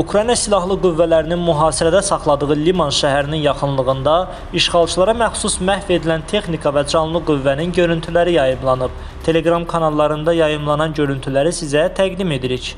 Ukrayna Silahlı Qüvvələrinin mühasirədə saxladığı Liman şəhərinin yaxınlığında işğalçılara məxsus məhv edilən texnika və canlı qüvvənin görüntüləri yayımlanıb. Telegram kanallarında yayımlanan görüntüləri sizə təqdim edirik.